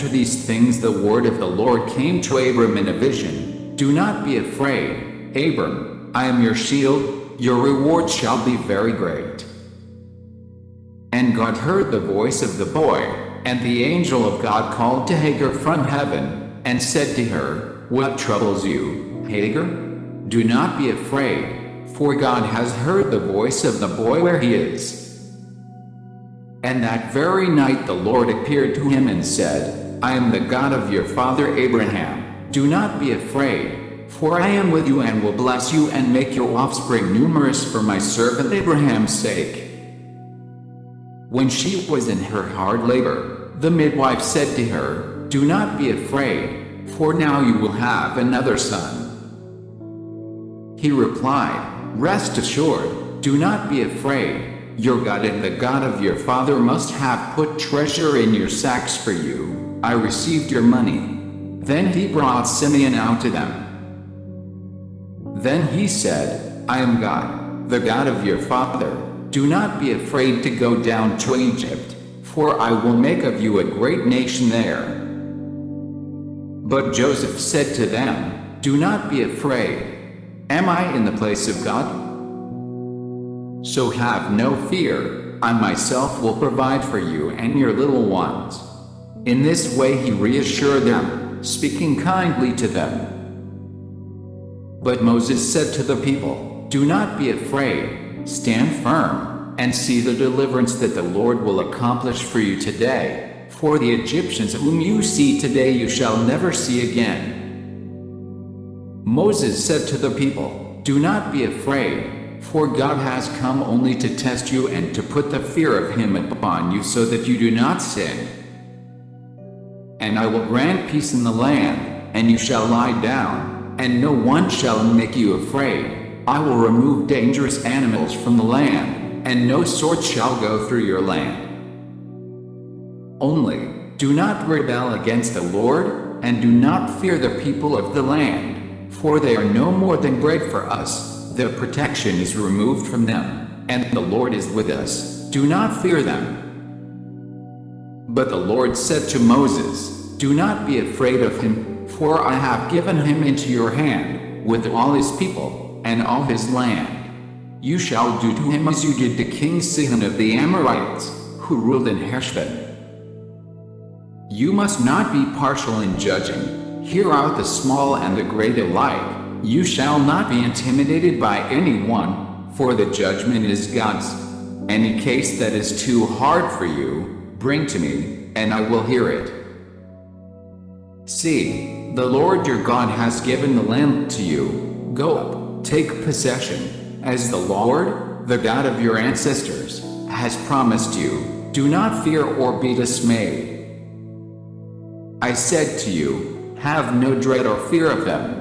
After these things the word of the Lord came to Abram in a vision Do not be afraid, Abram, I am your shield, your reward shall be very great. And God heard the voice of the boy, and the angel of God called to Hagar from heaven, and said to her, What troubles you, Hagar? Do not be afraid, for God has heard the voice of the boy where he is. And that very night the Lord appeared to him and said, I am the God of your father Abraham. Do not be afraid, for I am with you and will bless you and make your offspring numerous for my servant Abraham's sake. When she was in her hard labor, the midwife said to her, Do not be afraid, for now you will have another son. He replied, Rest assured, do not be afraid your God and the God of your father must have put treasure in your sacks for you. I received your money. Then he brought Simeon out to them. Then he said, I am God, the God of your father. Do not be afraid to go down to Egypt, for I will make of you a great nation there. But Joseph said to them, Do not be afraid. Am I in the place of God? So have no fear, I myself will provide for you and your little ones. In this way he reassured them, speaking kindly to them. But Moses said to the people, Do not be afraid, stand firm, and see the deliverance that the Lord will accomplish for you today. For the Egyptians whom you see today you shall never see again. Moses said to the people, Do not be afraid, for God has come only to test you and to put the fear of him upon you so that you do not sin. And I will grant peace in the land, and you shall lie down, and no one shall make you afraid. I will remove dangerous animals from the land, and no sword shall go through your land. Only, do not rebel against the Lord, and do not fear the people of the land, for they are no more than bread for us their protection is removed from them, and the Lord is with us. Do not fear them. But the Lord said to Moses, Do not be afraid of him, for I have given him into your hand, with all his people, and all his land. You shall do to him as you did to King Sihon of the Amorites, who ruled in Heshbon. You must not be partial in judging. Hear out the small and the great alike. You shall not be intimidated by anyone, for the judgment is God's. Any case that is too hard for you, bring to me, and I will hear it. See, the Lord your God has given the land to you. Go up, take possession, as the Lord, the God of your ancestors, has promised you. Do not fear or be dismayed. I said to you, Have no dread or fear of them.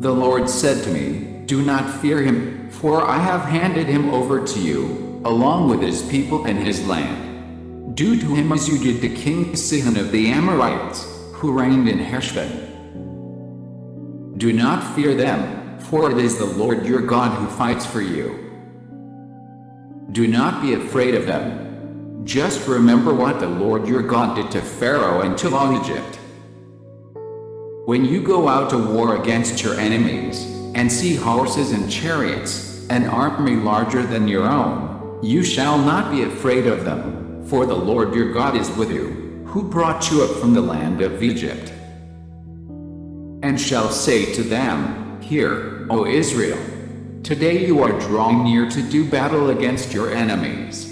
The Lord said to me, Do not fear him, for I have handed him over to you, along with his people and his land. Do to him as you did to King Sihon of the Amorites, who reigned in Heshbon. Do not fear them, for it is the Lord your God who fights for you. Do not be afraid of them. Just remember what the Lord your God did to Pharaoh and to all Egypt. When you go out to war against your enemies, and see horses and chariots, an army larger than your own, you shall not be afraid of them, for the Lord your God is with you, who brought you up from the land of Egypt. And shall say to them, Hear, O Israel, today you are drawing near to do battle against your enemies.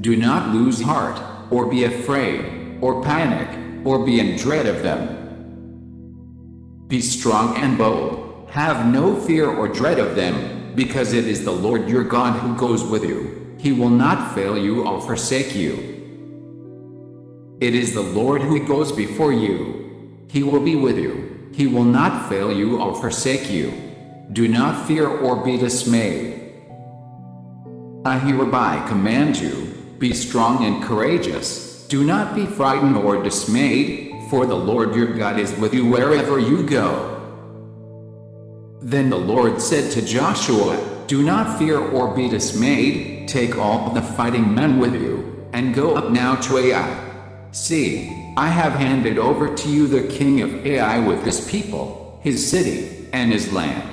Do not lose heart, or be afraid, or panic, or be in dread of them be strong and bold. Have no fear or dread of them, because it is the Lord your God who goes with you. He will not fail you or forsake you. It is the Lord who goes before you. He will be with you. He will not fail you or forsake you. Do not fear or be dismayed. I hereby command you, be strong and courageous. Do not be frightened or dismayed, for the Lord your God is with you wherever you go. Then the Lord said to Joshua, Do not fear or be dismayed, take all the fighting men with you, and go up now to Ai. See, I have handed over to you the king of Ai with his people, his city, and his land.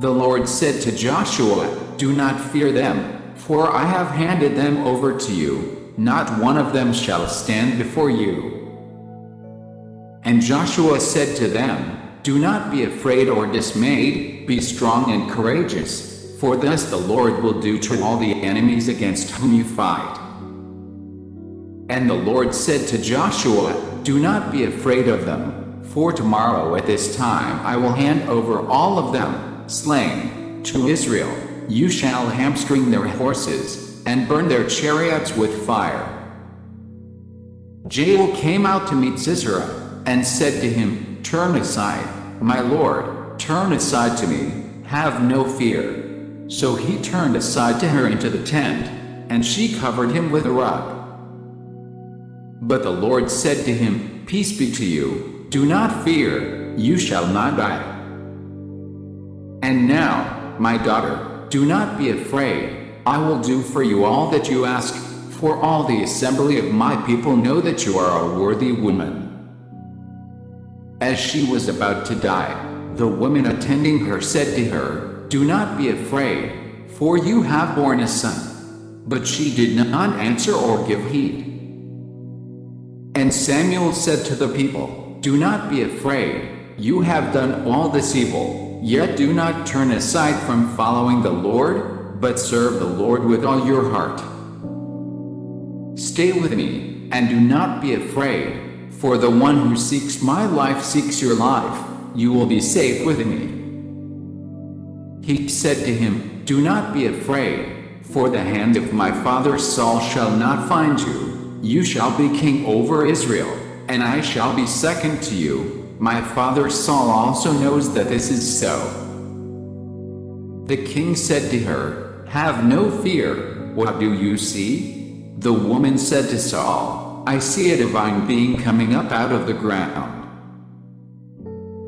The Lord said to Joshua, Do not fear them, for I have handed them over to you, not one of them shall stand before you. And Joshua said to them, Do not be afraid or dismayed, be strong and courageous, for thus the Lord will do to all the enemies against whom you fight. And the Lord said to Joshua, Do not be afraid of them, for tomorrow at this time I will hand over all of them slain, to Israel, you shall hamstring their horses, and burn their chariots with fire. Jael came out to meet Sisera, and said to him, Turn aside, my lord, turn aside to me, have no fear. So he turned aside to her into the tent, and she covered him with a rug. But the Lord said to him, Peace be to you, do not fear, you shall not die. And now, my daughter, do not be afraid. I will do for you all that you ask, for all the assembly of my people know that you are a worthy woman. As she was about to die, the woman attending her said to her, Do not be afraid, for you have borne a son. But she did not answer or give heed. And Samuel said to the people, Do not be afraid, you have done all this evil Yet do not turn aside from following the Lord, but serve the Lord with all your heart. Stay with me, and do not be afraid, for the one who seeks my life seeks your life, you will be safe with me. He said to him, Do not be afraid, for the hand of my father Saul shall not find you, you shall be king over Israel, and I shall be second to you, my father Saul also knows that this is so. The king said to her, Have no fear, what do you see? The woman said to Saul, I see a divine being coming up out of the ground.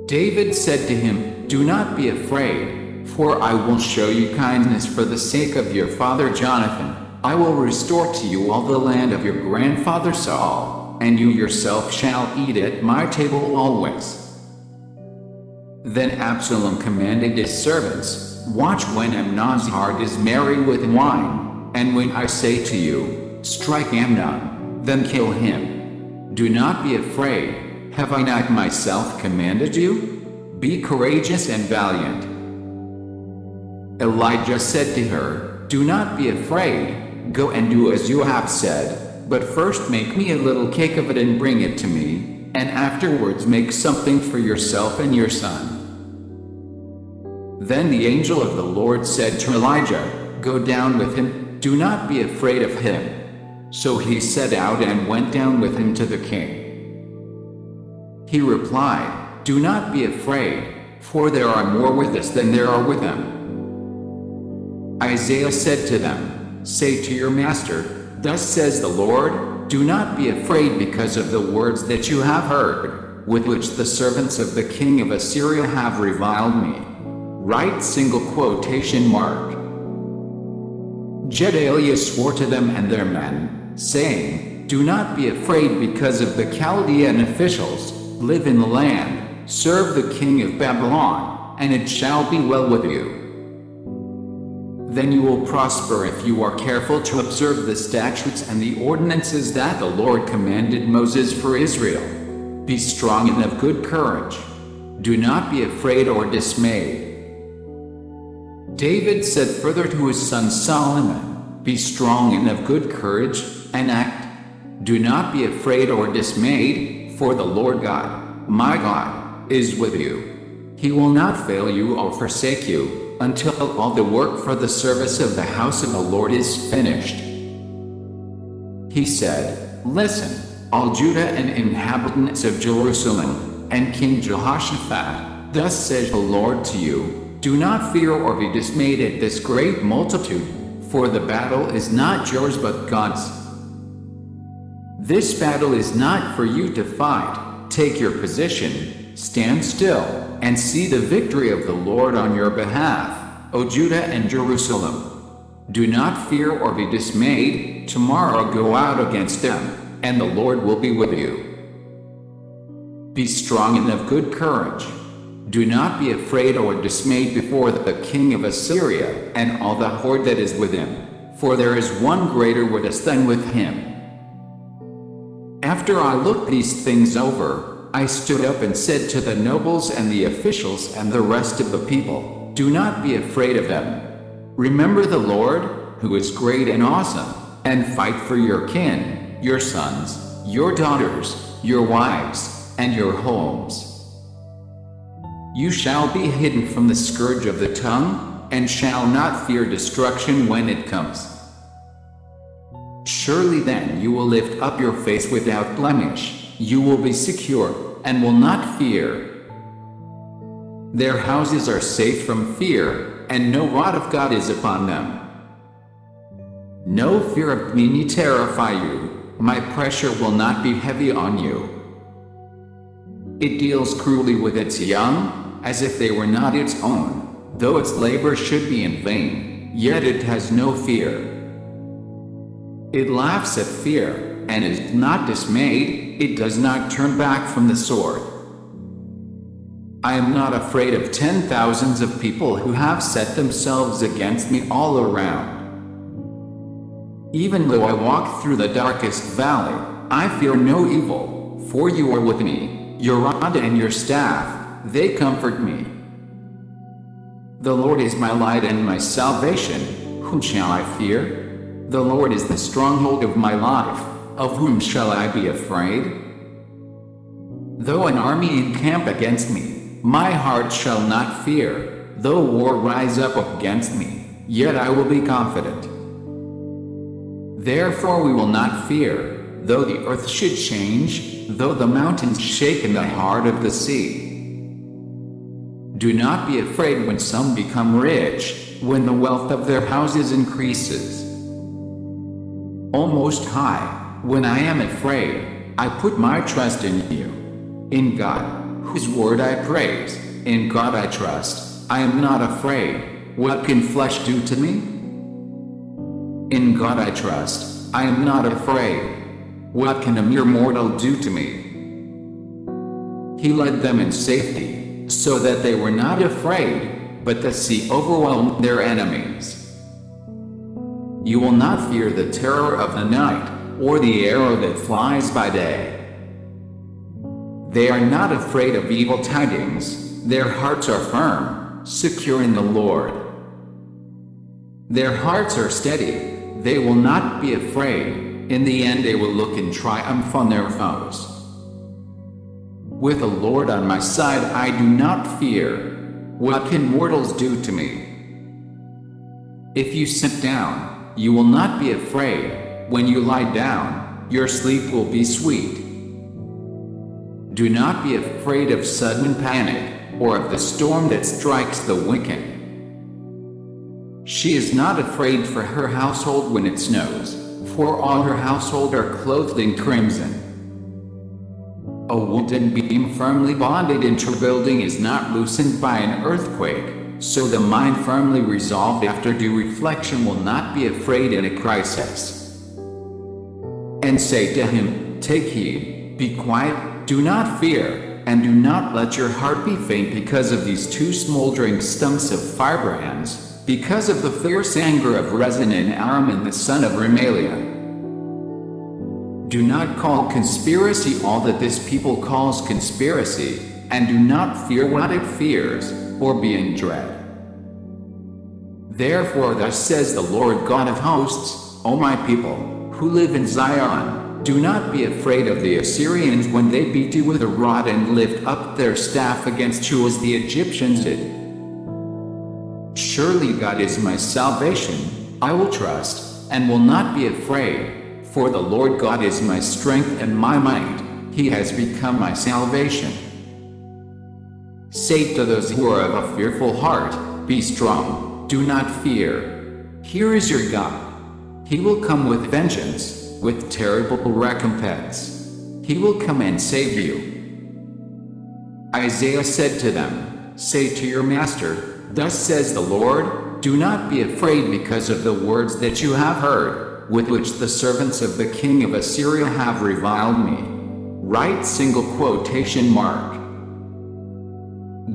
David said to him, Do not be afraid, for I will show you kindness for the sake of your father Jonathan. I will restore to you all the land of your grandfather Saul and you yourself shall eat at my table always. Then Absalom commanded his servants, Watch when Amnon's heart is merry with wine, and when I say to you, Strike Amnon, then kill him. Do not be afraid, have I not myself commanded you? Be courageous and valiant. Elijah said to her, Do not be afraid, go and do as you have said but first make me a little cake of it and bring it to me, and afterwards make something for yourself and your son. Then the angel of the Lord said to Elijah, Go down with him, do not be afraid of him. So he set out and went down with him to the king. He replied, Do not be afraid, for there are more with us than there are with them. Isaiah said to them, Say to your master, Thus says the Lord, Do not be afraid because of the words that you have heard, with which the servants of the king of Assyria have reviled me. Write single quotation mark. Gedaliah swore to them and their men, saying, Do not be afraid because of the Chaldean officials, live in the land, serve the king of Babylon, and it shall be well with you. Then you will prosper if you are careful to observe the statutes and the ordinances that the Lord commanded Moses for Israel. Be strong and of good courage. Do not be afraid or dismayed. David said further to his son Solomon, Be strong and of good courage, and act. Do not be afraid or dismayed, for the Lord God, my God, is with you. He will not fail you or forsake you until all the work for the service of the house of the Lord is finished. He said, Listen, all Judah and inhabitants of Jerusalem, and King Jehoshaphat, thus says the Lord to you, Do not fear or be dismayed at this great multitude, for the battle is not yours but God's. This battle is not for you to fight, take your position, stand still, and see the victory of the Lord on your behalf, O Judah and Jerusalem. Do not fear or be dismayed, tomorrow go out against them, and the Lord will be with you. Be strong and of good courage. Do not be afraid or dismayed before the king of Assyria and all the horde that is with him, for there is one greater with us than with him. After I looked these things over, I stood up and said to the nobles and the officials and the rest of the people, Do not be afraid of them. Remember the Lord, who is great and awesome, and fight for your kin, your sons, your daughters, your wives, and your homes. You shall be hidden from the scourge of the tongue, and shall not fear destruction when it comes. Surely then you will lift up your face without blemish, you will be secure, and will not fear. Their houses are safe from fear, and no rod of God is upon them. No fear of me need terrify you, my pressure will not be heavy on you. It deals cruelly with its young, as if they were not its own, though its labor should be in vain, yet it has no fear. It laughs at fear, and is not dismayed, it does not turn back from the sword. I am not afraid of ten thousands of people who have set themselves against me all around. Even though I walk through the darkest valley, I fear no evil, for you are with me, your rod and your staff, they comfort me. The Lord is my light and my salvation, whom shall I fear? The Lord is the stronghold of my life, of whom shall I be afraid? Though an army encamp against me, my heart shall not fear, though war rise up against me, yet I will be confident. Therefore we will not fear, though the earth should change, though the mountains shake in the heart of the sea. Do not be afraid when some become rich, when the wealth of their houses increases. O Most High, when I am afraid, I put my trust in you. In God, whose word I praise, in God I trust, I am not afraid. What can flesh do to me? In God I trust, I am not afraid. What can a mere mortal do to me? He led them in safety so that they were not afraid, but the sea overwhelmed their enemies. You will not fear the terror of the night, or the arrow that flies by day. They are not afraid of evil tidings, their hearts are firm, secure in the Lord. Their hearts are steady, they will not be afraid, in the end they will look in triumph on their foes. With the Lord on my side, I do not fear. What can mortals do to me? If you sit down, you will not be afraid. When you lie down, your sleep will be sweet. Do not be afraid of sudden panic, or of the storm that strikes the wicked. She is not afraid for her household when it snows, for all her household are clothed in crimson. A wooden beam firmly bonded into a building is not loosened by an earthquake, so the mind firmly resolved after due reflection will not be afraid in a crisis. And say to him, Take heed, be quiet, do not fear, and do not let your heart be faint because of these two smoldering stumps of firebrands, because of the fierce anger of Rezin and Aram the son of Remaliah. Do not call conspiracy all that this people calls conspiracy, and do not fear what it fears, or be in dread. Therefore, thus says the Lord God of hosts, O my people, who live in Zion, do not be afraid of the Assyrians when they beat you with a rod and lift up their staff against you as the Egyptians did. Surely God is my salvation, I will trust, and will not be afraid. For the Lord God is my strength and my might, he has become my salvation. Say to those who are of a fearful heart, Be strong, do not fear. Here is your God. He will come with vengeance, with terrible recompense. He will come and save you. Isaiah said to them, Say to your master, Thus says the Lord, Do not be afraid because of the words that you have heard with which the servants of the king of Assyria have reviled me. Write single quotation mark.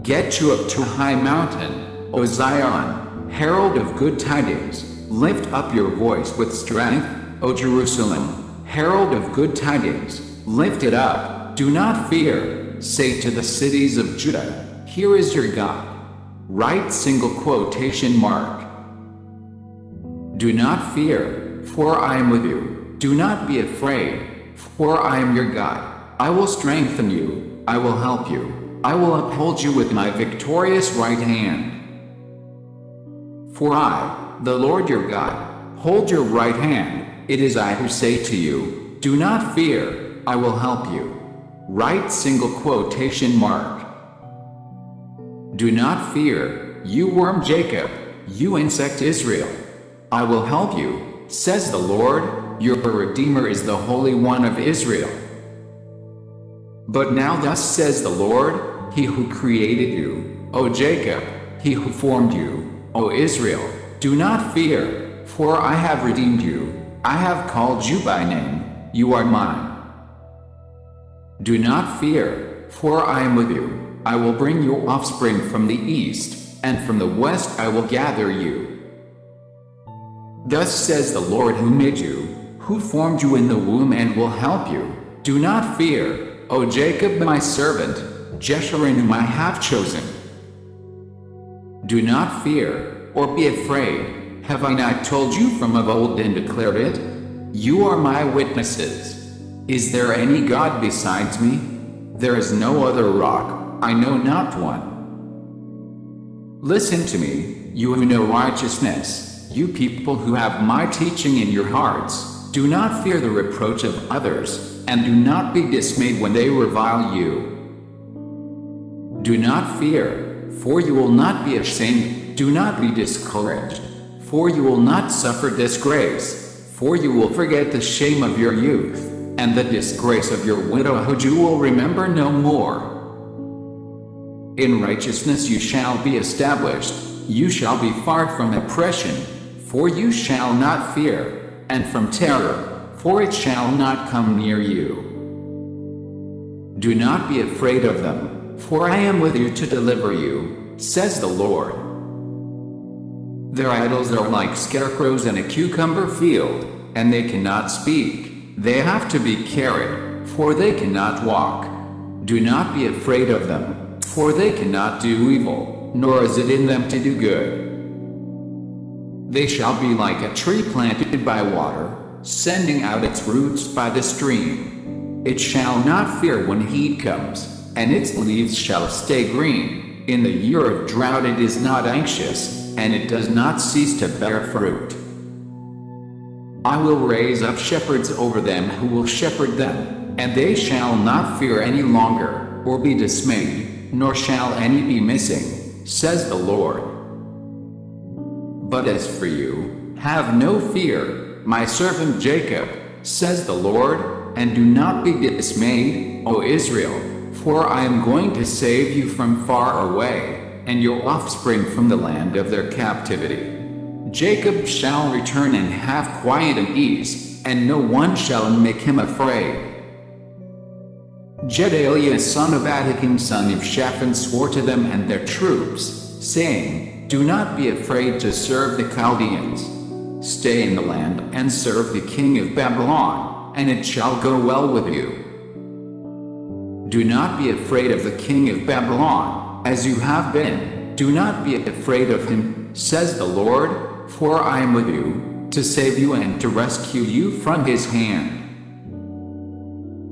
Get you up to high mountain, O Zion, herald of good tidings. Lift up your voice with strength, O Jerusalem, herald of good tidings. Lift it up, do not fear. Say to the cities of Judah, Here is your God. Write single quotation mark. Do not fear, for I am with you. Do not be afraid, for I am your God. I will strengthen you, I will help you. I will uphold you with my victorious right hand. For I, the Lord your God, hold your right hand. It is I who say to you, Do not fear, I will help you. Write single quotation mark. Do not fear, you worm Jacob, you insect Israel. I will help you, says the Lord, your Redeemer is the Holy One of Israel. But now thus says the Lord, he who created you, O Jacob, he who formed you, O Israel, do not fear, for I have redeemed you, I have called you by name, you are mine. Do not fear, for I am with you, I will bring your offspring from the east, and from the west I will gather you. Thus says the Lord who made you, who formed you in the womb and will help you. Do not fear, O Jacob my servant, Jeshurun whom I have chosen. Do not fear, or be afraid. Have I not told you from of old and declared it? You are my witnesses. Is there any God besides me? There is no other rock, I know not one. Listen to me, you who know righteousness, you people who have my teaching in your hearts. Do not fear the reproach of others, and do not be dismayed when they revile you. Do not fear, for you will not be ashamed. Do not be discouraged, for you will not suffer disgrace. For you will forget the shame of your youth, and the disgrace of your widowhood you will remember no more. In righteousness you shall be established, you shall be far from oppression, for you shall not fear, and from terror, for it shall not come near you. Do not be afraid of them for I am with you to deliver you, says the Lord. Their idols are like scarecrows in a cucumber field, and they cannot speak. They have to be carried, for they cannot walk. Do not be afraid of them, for they cannot do evil, nor is it in them to do good. They shall be like a tree planted by water, sending out its roots by the stream. It shall not fear when heat comes and its leaves shall stay green. In the year of drought it is not anxious, and it does not cease to bear fruit. I will raise up shepherds over them who will shepherd them, and they shall not fear any longer, or be dismayed, nor shall any be missing, says the Lord. But as for you, have no fear, my servant Jacob, says the Lord, and do not be dismayed, O Israel. For I am going to save you from far away, and your offspring from the land of their captivity. Jacob shall return and have quiet and ease, and no one shall make him afraid. Gedaliah son of Ahikam son of Shaphan swore to them and their troops, saying, Do not be afraid to serve the Chaldeans. Stay in the land and serve the king of Babylon, and it shall go well with you. Do not be afraid of the king of Babylon, as you have been. Do not be afraid of him, says the Lord, for I am with you, to save you and to rescue you from his hand.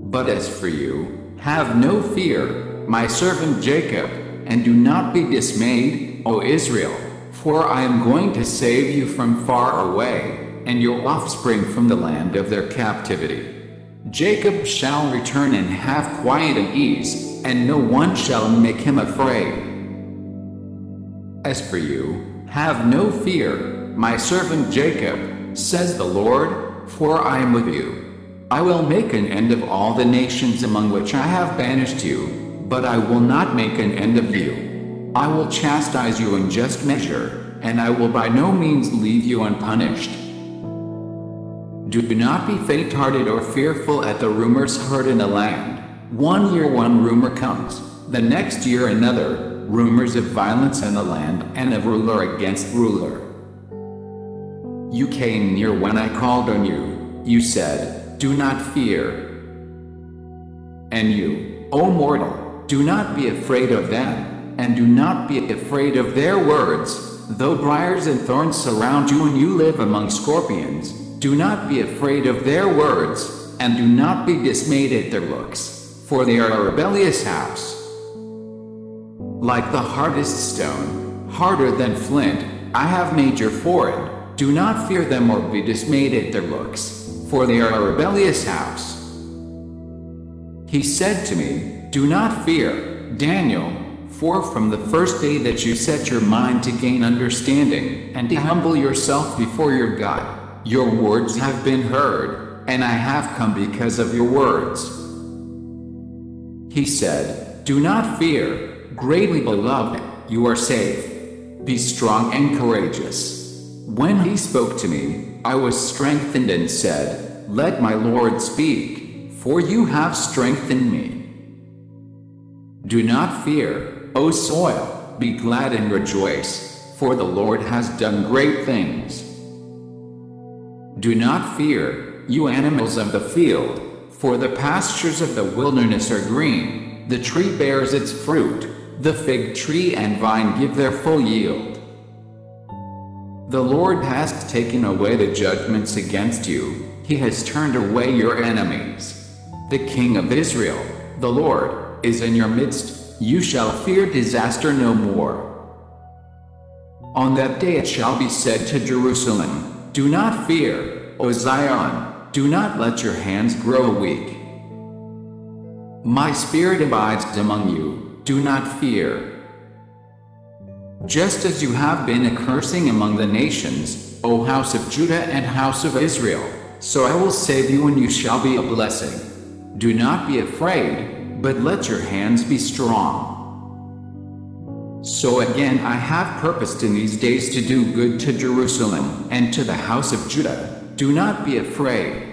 But as for you, have no fear, my servant Jacob, and do not be dismayed, O Israel, for I am going to save you from far away, and your offspring from the land of their captivity. Jacob shall return and have quiet and ease, and no one shall make him afraid. As for you, have no fear, my servant Jacob, says the Lord, for I am with you. I will make an end of all the nations among which I have banished you, but I will not make an end of you. I will chastise you in just measure, and I will by no means leave you unpunished. Do not be faint hearted or fearful at the rumors heard in the land. One year one rumor comes, the next year another, rumors of violence in the land and of ruler against ruler. You came near when I called on you, you said, Do not fear. And you, O mortal, do not be afraid of them, and do not be afraid of their words, though briars and thorns surround you and you live among scorpions, do not be afraid of their words, and do not be dismayed at their looks, for they are a rebellious house. Like the hardest stone, harder than flint, I have made your forehead. Do not fear them or be dismayed at their looks, for they are a rebellious house. He said to me, Do not fear, Daniel, for from the first day that you set your mind to gain understanding, and to humble yourself before your God, your words have been heard, and I have come because of your words. He said, Do not fear, Greatly beloved, you are safe. Be strong and courageous. When he spoke to me, I was strengthened and said, Let my Lord speak, for you have strengthened me. Do not fear, O soil, be glad and rejoice, for the Lord has done great things. Do not fear, you animals of the field, for the pastures of the wilderness are green, the tree bears its fruit the fig tree and vine give their full yield. The Lord has taken away the judgments against you, he has turned away your enemies. The King of Israel, the Lord, is in your midst, you shall fear disaster no more. On that day it shall be said to Jerusalem, Do not fear, O Zion, do not let your hands grow weak. My spirit abides among you, do not fear. Just as you have been a cursing among the nations, O house of Judah and house of Israel, so I will save you and you shall be a blessing. Do not be afraid, but let your hands be strong. So again I have purposed in these days to do good to Jerusalem and to the house of Judah. Do not be afraid.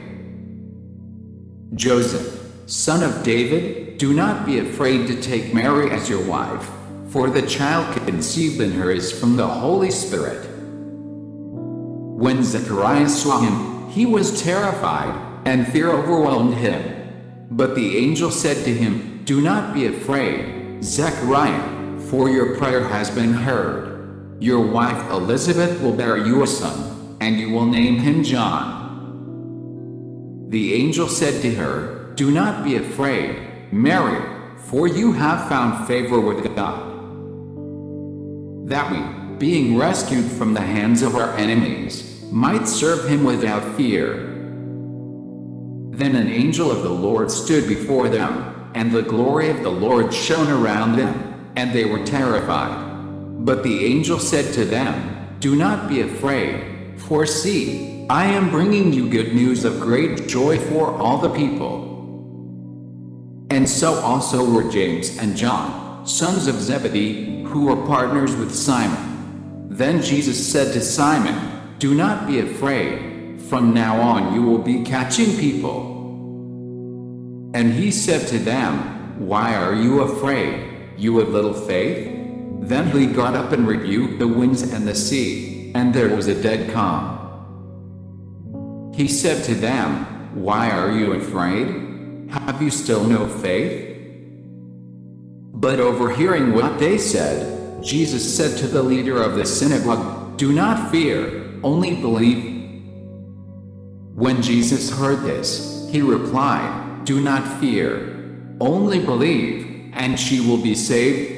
Joseph, son of David, do not be afraid to take Mary as your wife, for the child conceived in her is from the Holy Spirit. When Zacharias saw him, he was terrified, and fear overwhelmed him. But the angel said to him, Do not be afraid, Zechariah, for your prayer has been heard. Your wife Elizabeth will bear you a son, and you will name him John. The angel said to her, Do not be afraid. Mary, for you have found favor with God. That we, being rescued from the hands of our enemies, might serve him without fear. Then an angel of the Lord stood before them, and the glory of the Lord shone around them, and they were terrified. But the angel said to them, Do not be afraid, for see, I am bringing you good news of great joy for all the people. And so also were James and John, sons of Zebedee, who were partners with Simon. Then Jesus said to Simon, Do not be afraid, from now on you will be catching people. And he said to them, Why are you afraid, you of little faith? Then he got up and rebuked the winds and the sea, and there was a dead calm. He said to them, Why are you afraid? Have you still no faith? But overhearing what they said, Jesus said to the leader of the synagogue, Do not fear, only believe. When Jesus heard this, he replied, Do not fear, only believe, and she will be saved.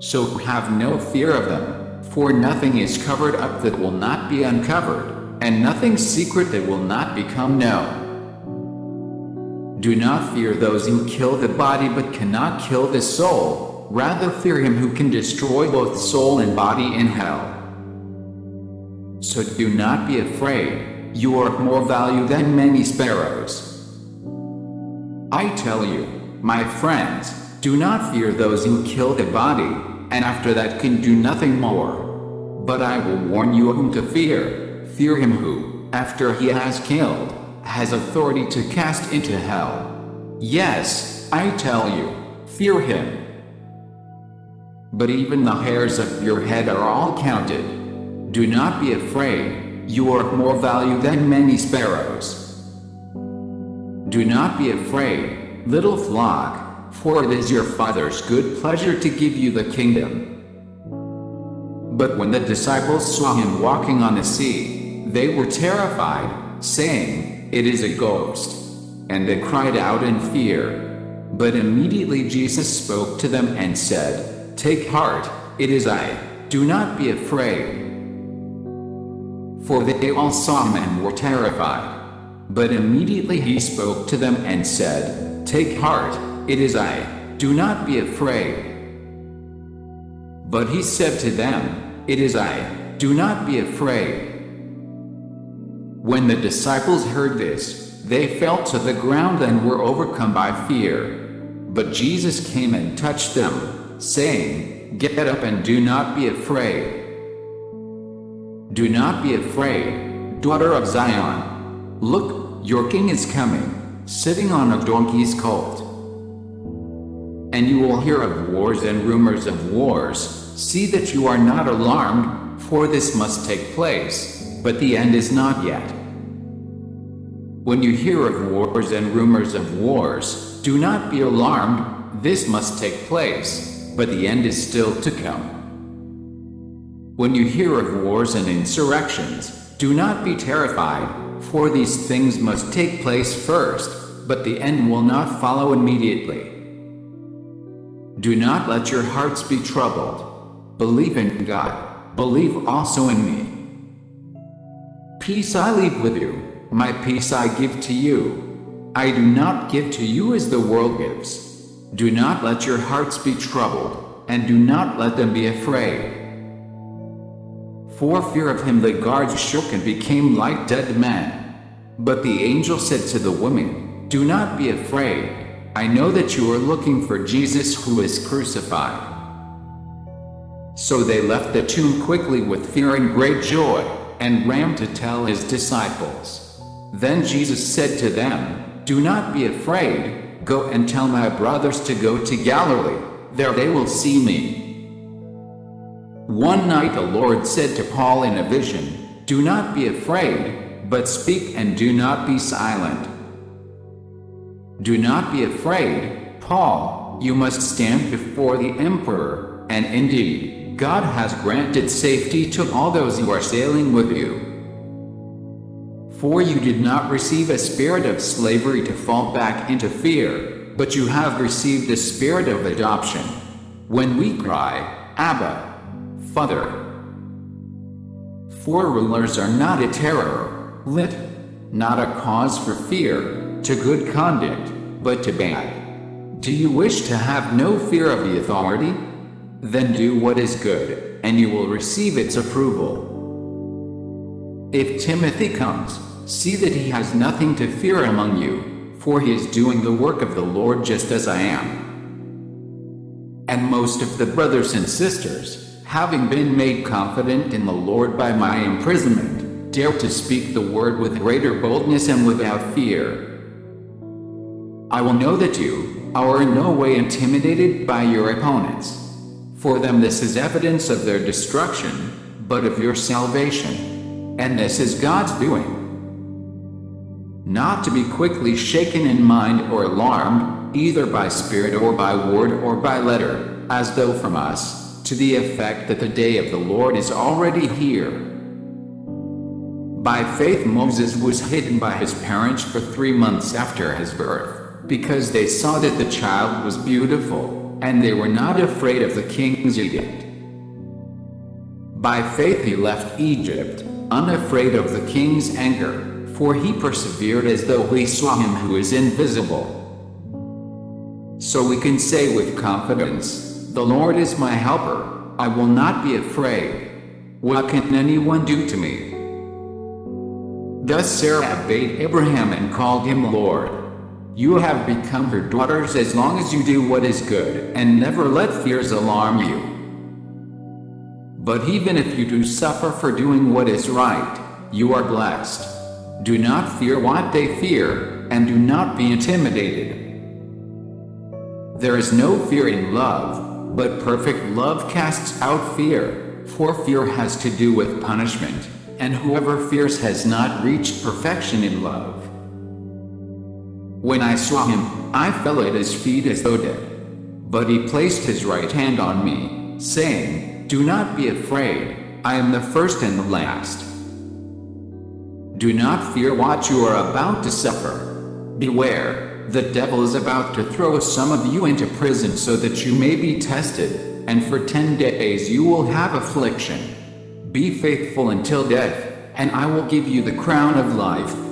So have no fear of them, for nothing is covered up that will not be uncovered, and nothing secret that will not become known. Do not fear those who kill the body but cannot kill the soul, rather fear him who can destroy both soul and body in hell. So do not be afraid, you are of more value than many sparrows. I tell you, my friends, do not fear those who kill the body, and after that can do nothing more. But I will warn you whom to fear, fear him who, after he has killed, has authority to cast into hell. Yes, I tell you, fear him. But even the hairs of your head are all counted. Do not be afraid, you are of more value than many sparrows. Do not be afraid, little flock, for it is your Father's good pleasure to give you the kingdom. But when the disciples saw him walking on the sea, they were terrified, saying, It is a ghost. And they cried out in fear. But immediately Jesus spoke to them and said, Take heart, it is I, do not be afraid. For they all saw him and were terrified. But immediately he spoke to them and said, Take heart, it is I, do not be afraid. But he said to them, It is I, do not be afraid. When the disciples heard this, they fell to the ground and were overcome by fear. But Jesus came and touched them, saying, Get up and do not be afraid. Do not be afraid, daughter of Zion. Look, your king is coming, sitting on a donkey's colt. And you will hear of wars and rumors of wars. See that you are not alarmed, for this must take place, but the end is not yet. When you hear of wars and rumors of wars, do not be alarmed, this must take place, but the end is still to come. When you hear of wars and insurrections, do not be terrified, for these things must take place first, but the end will not follow immediately. Do not let your hearts be troubled. Believe in God, believe also in me. Peace I leave with you. My peace I give to you. I do not give to you as the world gives. Do not let your hearts be troubled, and do not let them be afraid. For fear of him the guards shook and became like dead men. But the angel said to the woman, Do not be afraid. I know that you are looking for Jesus who is crucified. So they left the tomb quickly with fear and great joy, and ran to tell his disciples. Then Jesus said to them, Do not be afraid, go and tell my brothers to go to Galilee, there they will see me. One night the Lord said to Paul in a vision, Do not be afraid, but speak and do not be silent. Do not be afraid, Paul, you must stand before the emperor, and indeed, God has granted safety to all those who are sailing with you. For you did not receive a spirit of slavery to fall back into fear, but you have received the spirit of adoption. When we cry, Abba, Father. For rulers are not a terror, lit, not a cause for fear, to good conduct, but to bad. Do you wish to have no fear of the authority? Then do what is good, and you will receive its approval. If Timothy comes, See that he has nothing to fear among you, for he is doing the work of the Lord just as I am. And most of the brothers and sisters, having been made confident in the Lord by my imprisonment, dare to speak the word with greater boldness and without fear. I will know that you are in no way intimidated by your opponents. For them, this is evidence of their destruction, but of your salvation. And this is God's doing not to be quickly shaken in mind or alarmed, either by spirit or by word or by letter, as though from us, to the effect that the day of the Lord is already here. By faith, Moses was hidden by his parents for three months after his birth, because they saw that the child was beautiful, and they were not afraid of the king's edict. By faith, he left Egypt, unafraid of the king's anger for he persevered as though he saw him who is invisible. So we can say with confidence, The Lord is my helper, I will not be afraid. What can anyone do to me? Thus Sarah obeyed Abraham and called him Lord. You have become her daughters as long as you do what is good, and never let fears alarm you. But even if you do suffer for doing what is right, you are blessed. Do not fear what they fear, and do not be intimidated. There is no fear in love, but perfect love casts out fear, for fear has to do with punishment, and whoever fears has not reached perfection in love. When I saw ah. him, I fell at his feet as though dead. But he placed his right hand on me, saying, Do not be afraid, I am the first and the last. Do not fear what you are about to suffer. Beware, the devil is about to throw some of you into prison so that you may be tested, and for ten days you will have affliction. Be faithful until death, and I will give you the crown of life.